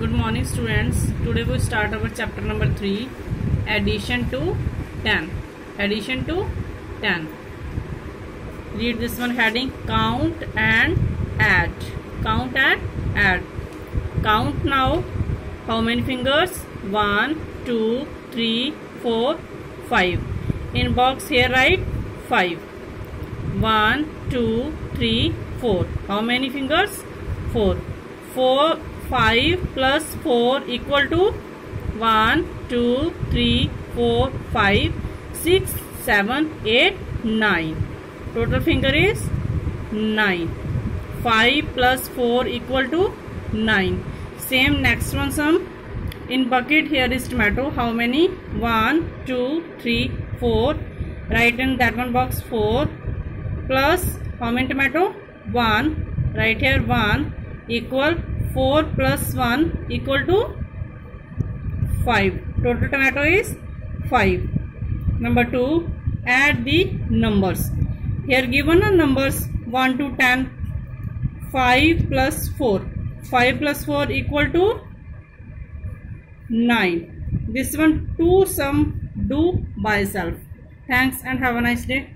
Good morning students. Today we start our chapter number 3 addition to 10. Addition to 10. Read this one heading count and add. Count and add. Count now. How many fingers? 1, 2, 3, 4, 5. In box here write 5. 1, 2, 3, 4. How many fingers? 4. 4, 5 plus 4 equal to 1, 2, 3, 4, 5, 6, 7, 8, 9. Total finger is 9. 5 plus 4 equal to 9. Same next one sum. In bucket here is tomato. How many? 1, 2, 3, 4. Write in that one box 4 plus how many tomato? 1. Write here 1 equal 4 plus 1 equal to 5. Total tomato is 5. Number 2. Add the numbers. Here given are numbers 1 to 10. 5 plus 4. 5 plus 4 equal to 9. This one two sum do by self. Thanks and have a nice day.